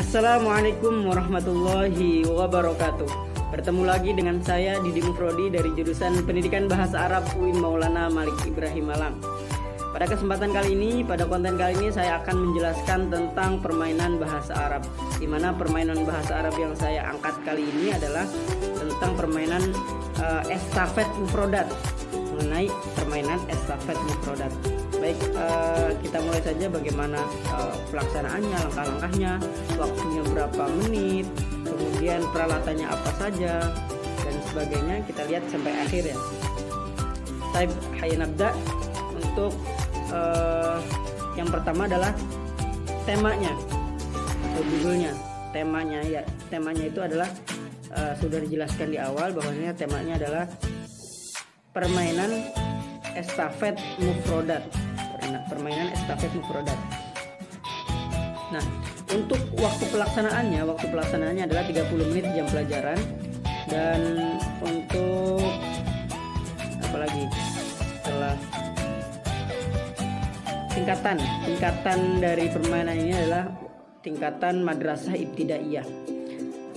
Assalamualaikum warahmatullahi wabarakatuh. Bertemu lagi dengan saya Didi Mufrodi dari jurusan Pendidikan Bahasa Arab UIN Maulana Malik Ibrahim Malang. Pada kesempatan kali ini, pada konten kali ini saya akan menjelaskan tentang permainan bahasa Arab. Di mana permainan bahasa Arab yang saya angkat kali ini adalah tentang permainan uh, estafet mufrodat mengenai permainan estafet mufrodat. Baik, uh, kita mulai saja bagaimana uh, pelaksanaannya, langkah-langkahnya, waktunya berapa menit, kemudian peralatannya apa saja dan sebagainya. Kita lihat sampai akhir ya. Type Hayanabda untuk uh, yang pertama adalah temanya atau judulnya. Temanya ya, temanya itu adalah uh, sudah dijelaskan di awal bahwasanya temanya adalah permainan estafet mufrodat permainan estafet mufrodat nah untuk waktu pelaksanaannya waktu pelaksanaannya adalah 30 menit jam pelajaran. Dan untuk apa lagi? Setelah tingkatan tingkatan dari permainan ini adalah tingkatan madrasah ibtidaiyah.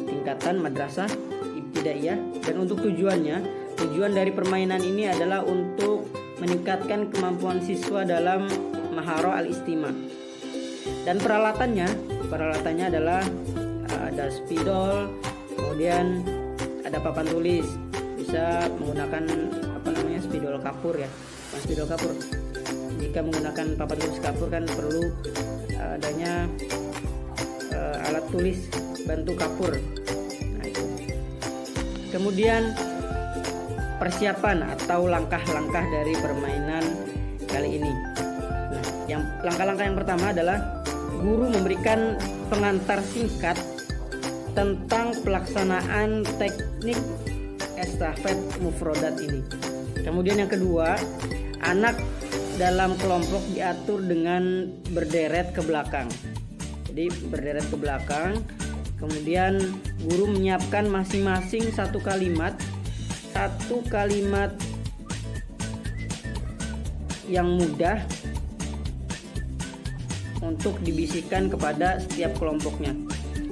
Tingkatan madrasah ibtidaiyah. Dan untuk tujuannya tujuan dari permainan ini adalah untuk meningkatkan kemampuan siswa dalam maharo al-istima dan peralatannya peralatannya adalah uh, ada spidol kemudian ada papan tulis. Bisa menggunakan apa namanya spidol kapur ya. Spidol kapur. Jika menggunakan papan tulis kapur kan perlu uh, adanya uh, alat tulis bantu kapur. Nah, itu. kemudian persiapan atau langkah-langkah dari permainan kali ini nah yang langkah-langkah yang pertama adalah guru memberikan pengantar singkat tentang pelaksanaan teknik estafet mufrodat ini kemudian yang kedua anak dalam kelompok diatur dengan berderet ke belakang. Jadi berderet ke belakang, kemudian guru menyiapkan masing-masing satu kalimat, satu kalimat yang mudah untuk dibisikkan kepada setiap kelompoknya.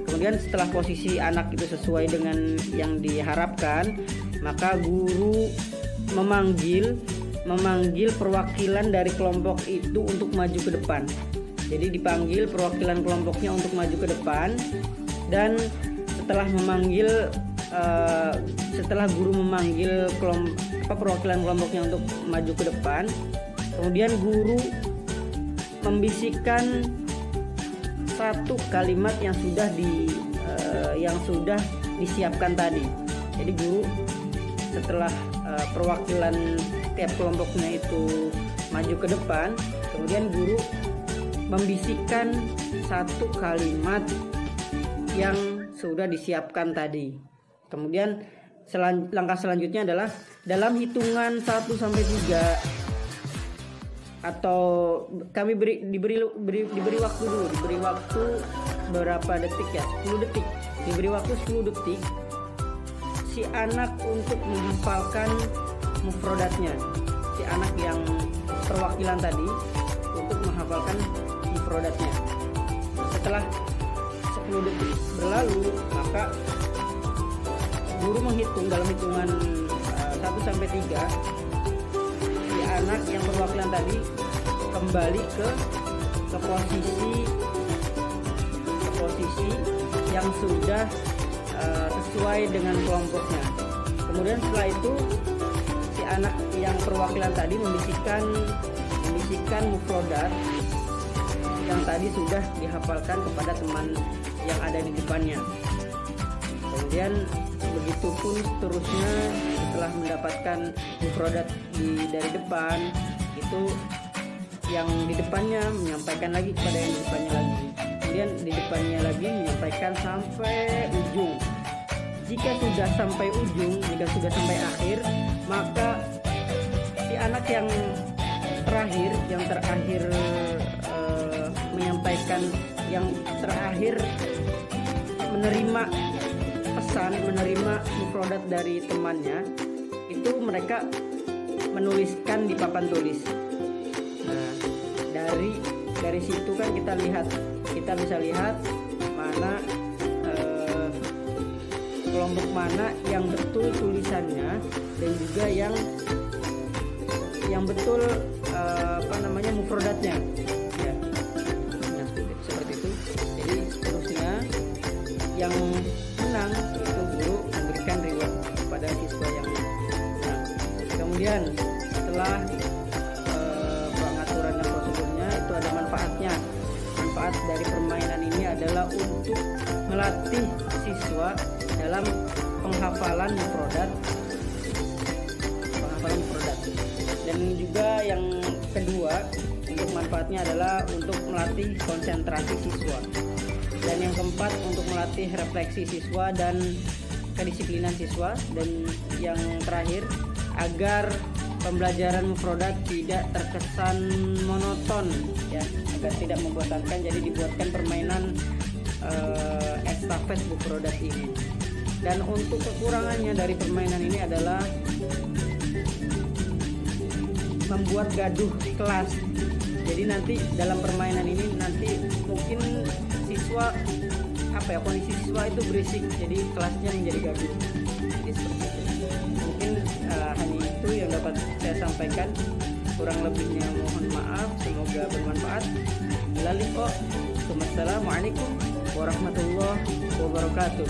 Kemudian setelah posisi anak itu sesuai dengan yang diharapkan, maka guru memanggil memanggil perwakilan dari kelompok itu untuk maju ke depan. Jadi dipanggil perwakilan kelompoknya untuk maju ke depan dan setelah memanggil uh, setelah guru memanggil kelompok apa perwakilan kelompoknya untuk maju ke depan, kemudian guru membisikkan satu kalimat yang sudah di uh, yang sudah disiapkan tadi. Jadi guru setelah uh, perwakilan tiap kelompoknya itu maju ke depan kemudian guru membisikkan satu kalimat yang sudah disiapkan tadi kemudian selan langkah selanjutnya adalah dalam hitungan 1 sampai 3 atau kami beri diberi beri, diberi waktu dulu. Diberi waktu berapa detik ya? 10 detik. Diberi waktu 10 detik. Si anak untuk menghafalkan mufrodatnya. Si anak yang perwakilan tadi untuk menghafalkan mufrodatnya. Setelah 10 detik berlalu maka guru menghitung dalam hitungan uh, 1 sampai 3 si anak yang perwakilan tadi kembali ke ke posisi ke posisi yang sudah uh, sesuai dengan kelompoknya kemudian setelah itu anak yang perwakilan tadi membisikkan membisikkan mufrodat yang tadi sudah dihafalkan kepada teman yang ada di depannya. Kemudian begitu pun seterusnya setelah mendapatkan mufrodat di dari depan itu yang di depannya menyampaikan lagi kepada yang di depannya lagi. Kemudian di depannya lagi menyampaikan sampai ujung jika sudah sampai ujung, jika sudah sampai akhir, maka si anak yang terakhir, yang terakhir uh, menyampaikan, yang terakhir menerima pesan, menerima mufrodat dari temannya, itu mereka menuliskan di papan tulis. Nah, dari dari situ kan kita lihat, kita bisa lihat mana eh, kelompok mana yang betul tulisannya dan juga yang yang betul uh, apa namanya mufrodatnya ya. Nah, seperti itu. Jadi seterusnya yang menang itu guru memberikan reward kepada siswa yang menang. Kemudian setelah uh, pengaturan dan prosedurnya itu ada manfaatnya. Manfaat dari permainan ini adalah untuk melatih siswa dalam penghafalan mufrodat penghafalan produk. Dan juga yang kedua untuk manfaatnya adalah untuk melatih konsentrasi siswa dan yang keempat untuk melatih refleksi siswa dan kedisiplinan siswa. Dan yang terakhir agar pembelajaran produk tidak terkesan monoton ya. Agar tidak membosankan jadi dibuatkan permainan uh, estafet buku produk ini. Dan untuk kekurangannya dari permainan ini adalah membuat gaduh kelas. Jadi nanti dalam permainan ini nanti mungkin siswa apa ya kondisi siswa itu berisik jadi kelasnya menjadi gaduh jadi seperti itu. Mungkin uh, hanya itu yang dapat saya sampaikan. Kurang lebihnya mohon maaf semoga bermanfaat. Laliko Assalamualaikum warahmatullahi wabarakatuh